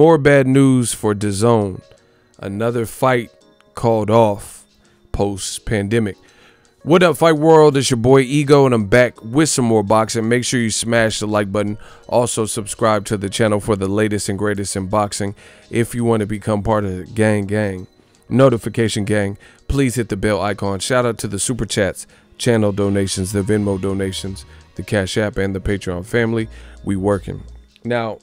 more bad news for DAZN. Another fight called off post pandemic. What up, Fight World? It's your boy Ego, and I'm back with some more boxing. Make sure you smash the like button. Also, subscribe to the channel for the latest and greatest in boxing. If you want to become part of the gang, gang, notification gang, please hit the bell icon. Shout out to the super chats, channel donations, the Venmo donations, the Cash App, and the Patreon family. We working now.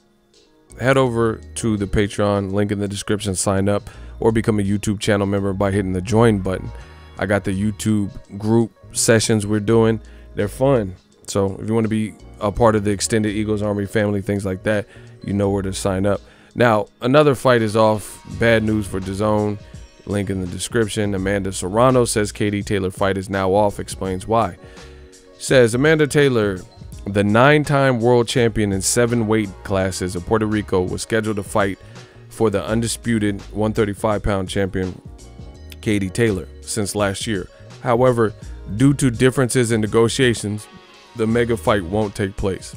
Head over to the Patreon link in the description. Sign up or become a YouTube channel member by hitting the join button. I got the YouTube group sessions we're doing. They're fun. So if you want to be a part of the extended Eagles Army family, things like that, you know where to sign up. Now, another fight is off. Bad news for DAZN. Link in the description. Amanda Serrano says Katie Taylor fight is now off. Explains why. Says Amanda Taylor, the nine-time world champion in seven weight classes of Puerto Rico, was scheduled to fight for the undisputed 135-pound champion Katie Taylor since last year. However, due to differences in negotiations, the mega fight won't take place.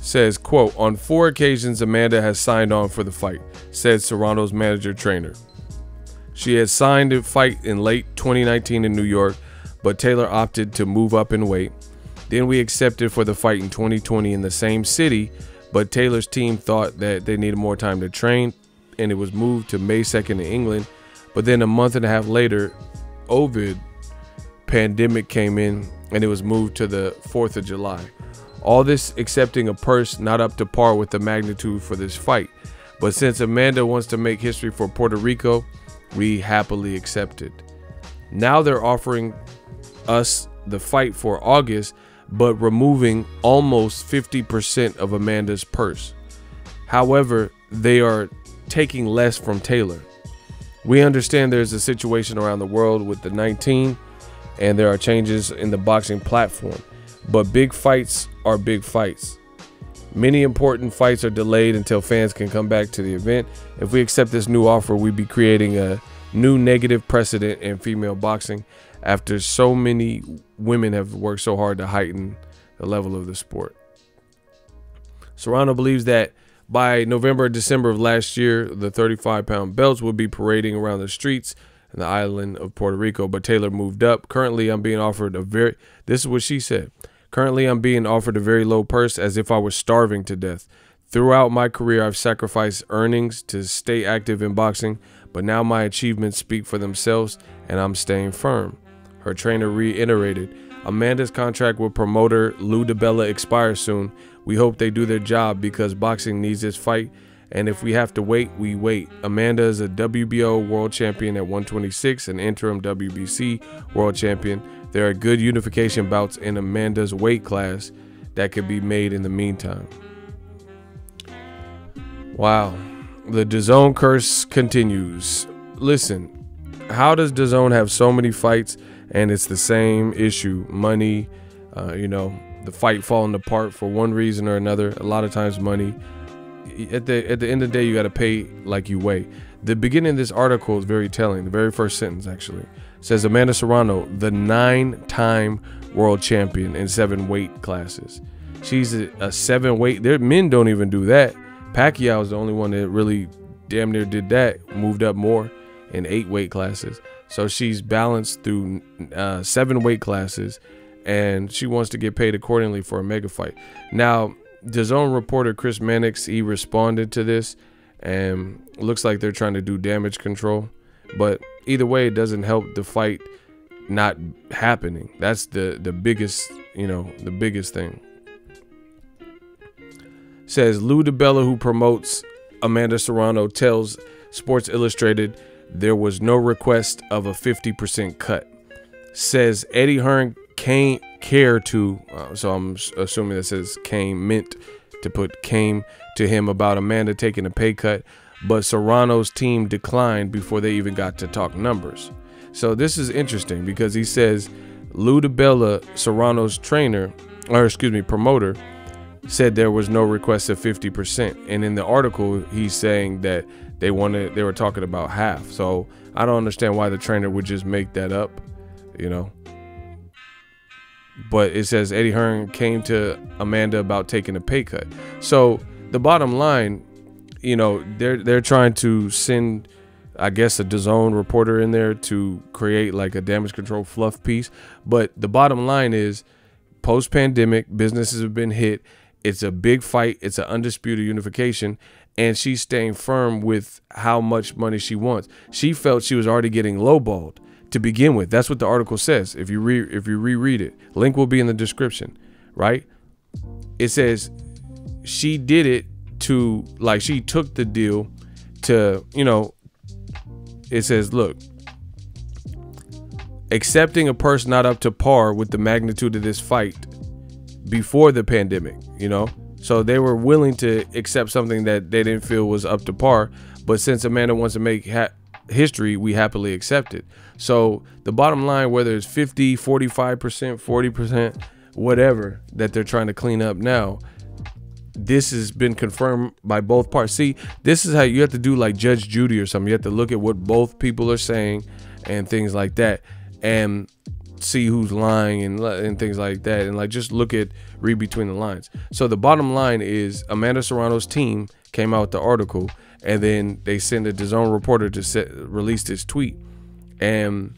Says, quote, on four occasions Amanda has signed on for the fight, said Serrano's manager trainer. She had signed a fight in late 2019 in New York, but Taylor opted to move up in weight. Then we accepted for the fight in 2020 in the same city, but Taylor's team thought that they needed more time to train, and it was moved to May 2nd in England but then a month and a half later, COVID pandemic came in and it was moved to the 4th of July. All this accepting a purse not up to par with the magnitude for this fight. But since Amanda wants to make history for Puerto Rico, we happily accepted. Now they're offering us the fight for August, but removing almost 50% of Amanda's purse. However, they are taking less from Taylor. We understand there's a situation around the world with the 19 and there are changes in the boxing platform, but big fights are big fights. Many important fights are delayed until fans can come back to the event. If we accept this new offer, we'd be creating a new negative precedent in female boxing after so many women have worked so hard to heighten the level of the sport. Serrano believes that by November or December of last year, the 35 pound belts would be parading around the streets in the island of Puerto Rico, but Taylor moved up. Currently, I'm being offered a very, this is what she said. Currently, I'm being offered a very low purse as if I was starving to death. Throughout my career, I've sacrificed earnings to stay active in boxing, but now my achievements speak for themselves and I'm staying firm. Her trainer reiterated Amanda's contract with promoter Lou DiBella expires soon. We hope they do their job because boxing needs this fight. And if we have to wait, we wait. Amanda is a WBO world champion at 126 and interim WBC world champion. There are good unification bouts in Amanda's weight class that could be made in the meantime. Wow. The DAZN curse continues. Listen, how does DAZN have so many fights and it's the same issue. Money uh, you know the fight falling apart for one reason or another. A lot of times money at the at the end of the day you got to pay like you weigh. The beginning of this article is very telling the very first sentence actually. Says amanda serrano the nine-time world champion in seven weight classes. She's a, a seven weight men don't even do that. Pacquiao is the only one that really damn near did that moved up more in eight weight classes so she's balanced through uh, seven weight classes, and she wants to get paid accordingly for a mega fight. Now, DAZN reporter Chris Mannix he responded to this, and looks like they're trying to do damage control. But either way, it doesn't help the fight not happening. That's the the biggest, you know, the biggest thing. Says Lou DiBella, who promotes Amanda Serrano, tells Sports Illustrated there was no request of a 50% cut. Says Eddie Hearn can't care to, uh, so I'm assuming that says came meant to put came to him about Amanda taking a pay cut, but Serrano's team declined before they even got to talk numbers. So this is interesting because he says Lou DiBella, Serrano's trainer, or excuse me, promoter, said there was no request of 50%. And in the article, he's saying that they wanted they were talking about half. So I don't understand why the trainer would just make that up, you know. But it says Eddie Hearn came to Amanda about taking a pay cut. So the bottom line, you know, they're they're trying to send I guess a DAZN reporter in there to create like a damage control fluff piece. But the bottom line is post pandemic, businesses have been hit. It's a big fight. It's an undisputed unification. And she's staying firm with how much money she wants. She felt she was already getting lowballed to begin with. That's what the article says. If you re if you reread it, link will be in the description, right? It says she did it to like she took the deal to, you know, it says, look, accepting a purse not up to par with the magnitude of this fight before the pandemic, you know? So they were willing to accept something that they didn't feel was up to par. But since Amanda wants to make history, we happily accept it. So the bottom line, whether it's 50, 45%, 40%, whatever that they're trying to clean up now, this has been confirmed by both parts. See, this is how you have to do like Judge Judy or something. You have to look at what both people are saying and things like that, and see who's lying and and things like that, and like just look at read between the lines. So the bottom line is Amanda Serrano's team came out with the article, and then they sent a DAZN reporter to set, release this tweet, and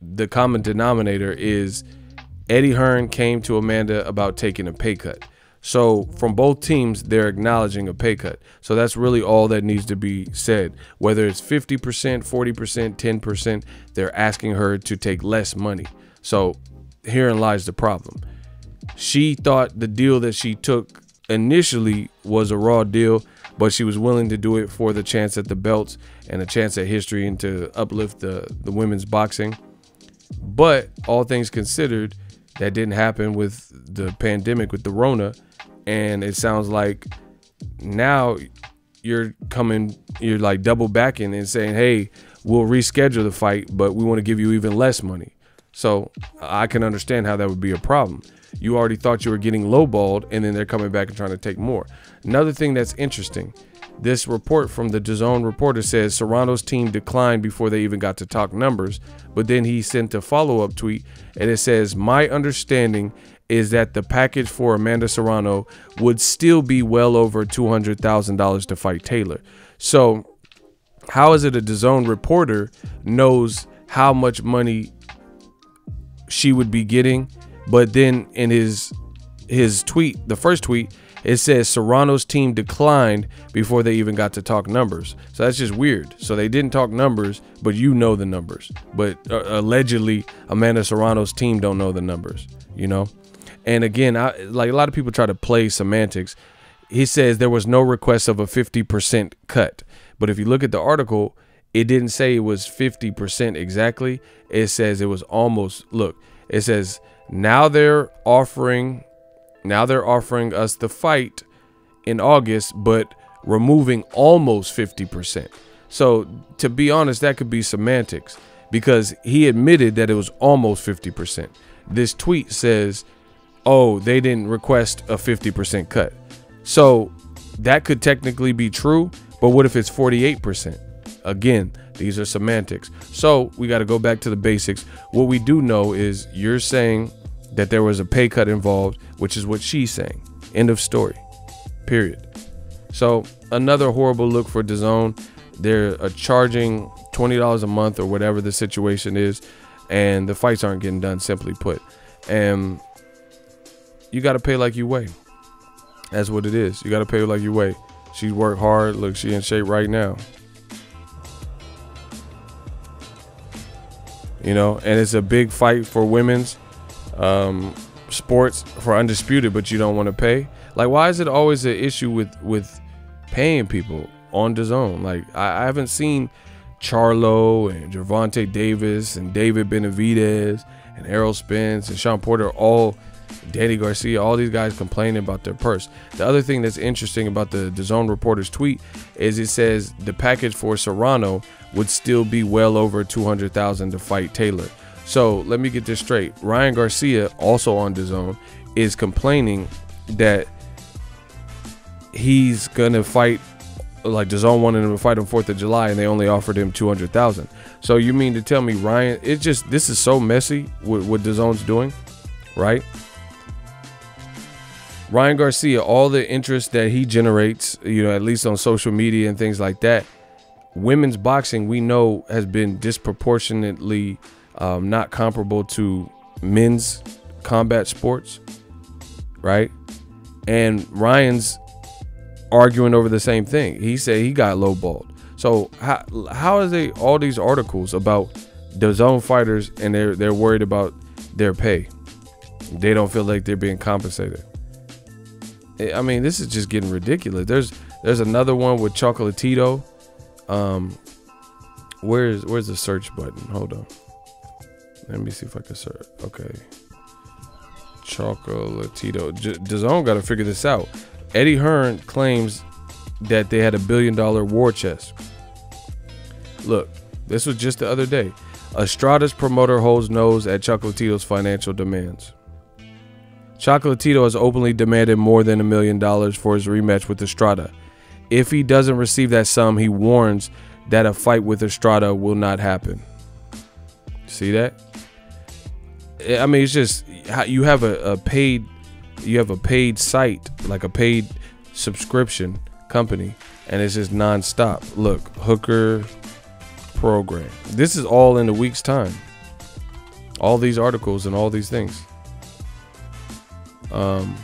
the common denominator is Eddie Hearn came to Amanda about taking a pay cut. So from both teams, they're acknowledging a pay cut. So that's really all that needs to be said. Whether it's 50%, 40%, 10%, they're asking her to take less money. So herein lies the problem. She thought the deal that she took initially was a raw deal, but she was willing to do it for the chance at the belts and a chance at history and to uplift the, the women's boxing. But all things considered, that didn't happen with the pandemic with the Rona and it sounds like now you're coming you're like double backing and saying hey we'll reschedule the fight but we want to give you even less money so i can understand how that would be a problem you already thought you were getting lowballed and then they're coming back and trying to take more another thing that's interesting this report from the DAZN reporter says Serrano's team declined before they even got to talk numbers, but then he sent a follow-up tweet and it says, "My understanding is that the package for Amanda Serrano would still be well over $200,000 to fight Taylor. So, how is it a DAZN reporter knows how much money she would be getting, but then in his his tweet, the first tweet, it says Serrano's team declined before they even got to talk numbers. So that's just weird. So they didn't talk numbers, but you know the numbers. But uh, allegedly, Amanda Serrano's team don't know the numbers. You know. And again, I, like a lot of people try to play semantics. He says there was no request of a 50% cut. But if you look at the article, it didn't say it was 50% exactly. It says it was almost, look, it says now they're offering now they're offering us the fight in August, but removing almost 50%. So to be honest, that could be semantics because he admitted that it was almost 50%. This tweet says oh, they didn't request a 50% cut. So that could technically be true, but what if it's 48%? Again, these are semantics. So we got to go back to the basics. What we do know is you're saying that there was a pay cut involved, which is what she's saying. End of story. Period. So another horrible look for DAZN. They're uh, charging $20 a month or whatever the situation is, and the fights aren't getting done, simply put. And you got to pay like you weigh. That's what it is. You got to pay like you weigh. She worked hard. Look, she in shape right now. You know, and it's a big fight for women's um, sports for undisputed, but you don't want to pay. Like, why is it always an issue with with paying people on DAZN? Like, I, I haven't seen Charlo and Gervonta Davis and David Benavidez and Errol Spence and Shawn Porter all Danny Garcia, all these guys complaining about their purse. The other thing that's interesting about the, DAZN reporter's tweet is it says the package for Serrano would still be well over 200,000 to fight Taylor. So let me get this straight. Ryan Garcia, also on DAZN, is complaining that he's gonna fight like DAZN wanted him to fight on Fourth of July, and they only offered him two hundred thousand. So you mean to tell me Ryan? It's just this is so messy what, what DAZN's doing, right? Ryan Garcia, all the interest that he generates, you know, at least on social media and things like that, women's boxing we know has been disproportionately um, not comparable to men's combat sports, right? And Ryan's arguing over the same thing. He said he got lowballed. So how how is they all these articles about DAZN fighters and they're they're worried about their pay? They don't feel like they're being compensated. I mean, this is just getting ridiculous. There's there's another one with Chocolatito. Um, where's where's the search button? Hold on. Let me see if I can search. Okay. Chocolatito. DAZN got to figure this out. Eddie Hearn claims that they had a billion dollar war chest. Look, this was just the other day. Estrada's promoter holds nose at Chocolatito's financial demands. Chocolatito has openly demanded more than a million dollars for his rematch with Estrada. If he doesn't receive that sum, he warns that a fight with Estrada will not happen. See that? I mean, it's just you have a, a paid, you have a paid site like a paid subscription company, and it's just nonstop. Look, Hooker Prograis. This is all in a week's time. All these articles and all these things. Um,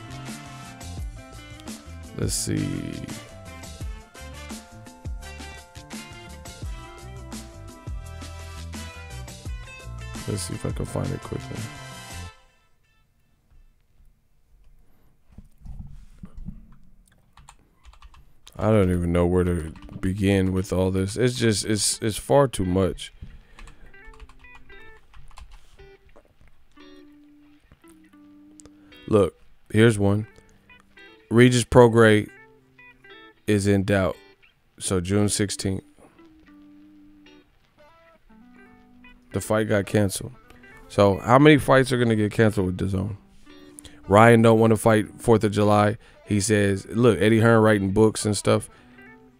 let's see. Let's see if I can find it quickly. I don't even know where to begin with all this. It's just it's it's far too much. Look, here's one. Regis Prograis is in doubt. So June 16th. The fight got canceled. So how many fights are gonna get canceled with DAZN? Ryan don't want to fight Fourth of July. He says, look, Eddie Hearn writing books and stuff.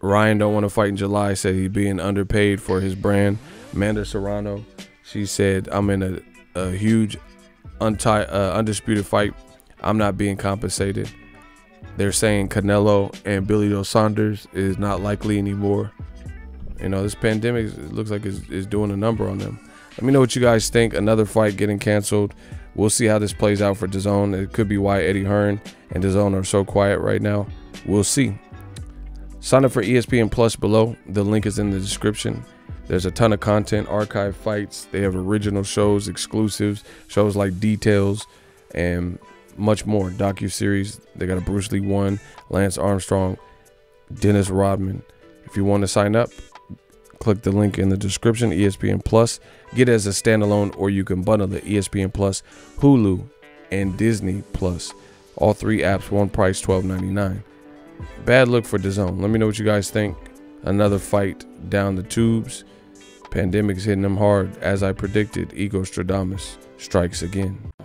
Ryan don't want to fight in July. Said he's being underpaid for his brand. Amanda Serrano, she said, I'm in a, a huge untie, uh, undisputed fight. I'm not being compensated. They're saying Canelo and Billy Joe Saunders is not likely anymore. You know, this pandemic looks like is it's doing a number on them. Let me know what you guys think. Another fight getting canceled. We'll see how this plays out for DAZN. It could be why Eddie Hearn and DAZN are so quiet right now. We'll see. Sign up for ESPN Plus below. The link is in the description. There's a ton of content, archive fights. They have original shows, exclusives, shows like Details, and much more. Docu series. They got a Bruce Lee one, Lance Armstrong, Dennis Rodman. If you want to sign up, click the link in the description. ESPN Plus. Get it as a standalone, or you can bundle the ESPN Plus, Hulu, and Disney Plus. All three apps, one price, $12.99. Bad look for DAZN. Let me know what you guys think. Another fight down the tubes. Pandemic's hitting them hard. As I predicted, Ego Stradamus strikes again.